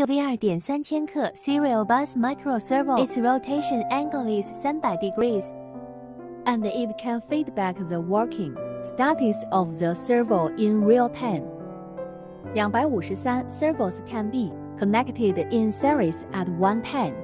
UV 二点三千克 Serial Bus Micro Servo. Its rotation angle is 三百 degrees, and it can feedback the working status of the servo in real time. 253 servos can be connected in series at one time.